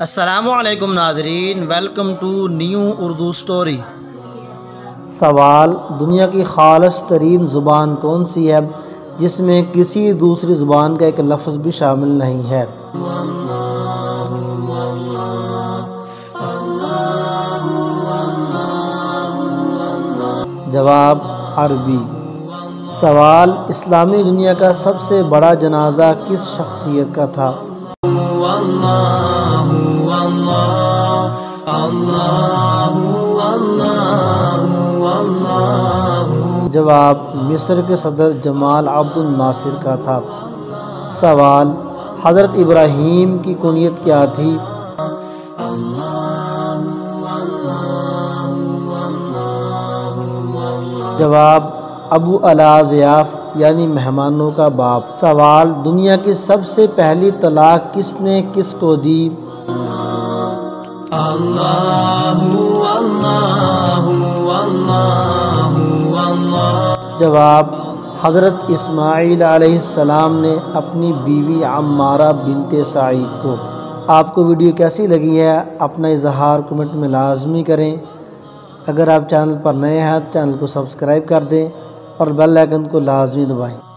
السلام علیکم ناظرین، welcome to new Urdu story. سوال، دنیا کی خالص ترین زبان کون سی ہے جس میں کسی دوسری زبان کا ایک لفظ بھی شامل نہیں ہے؟ جواب، عربی۔ سوال، اسلامی دنیا کا سب سے بڑا جنازہ کس شخصیت کا تھا؟ جواب مصر کے صدر جمال عبد الناصر کا تھا، سوال حضرت ابراہیم کی کنیت کیا تھی؟ جواب ابو ضیاف یعنی مہمانوں کا باپ۔ سوال دنیا کی سب سے پہلی طلاق کس نے کس کو دی؟ جواب، حضرت اسماعیل علیہ السلام نے اپنی بیوی عمارہ بنت سعید کو۔ آپ کو ویڈیو کیسی لگی ہے؟ اپنا اظہار کمنٹ میں لازمی کریں۔ اگر آپ چینل پر نئے ہیں چینل کو سبسکرائب کر دیں اور بیل آئکن کو لازمی دبائیں۔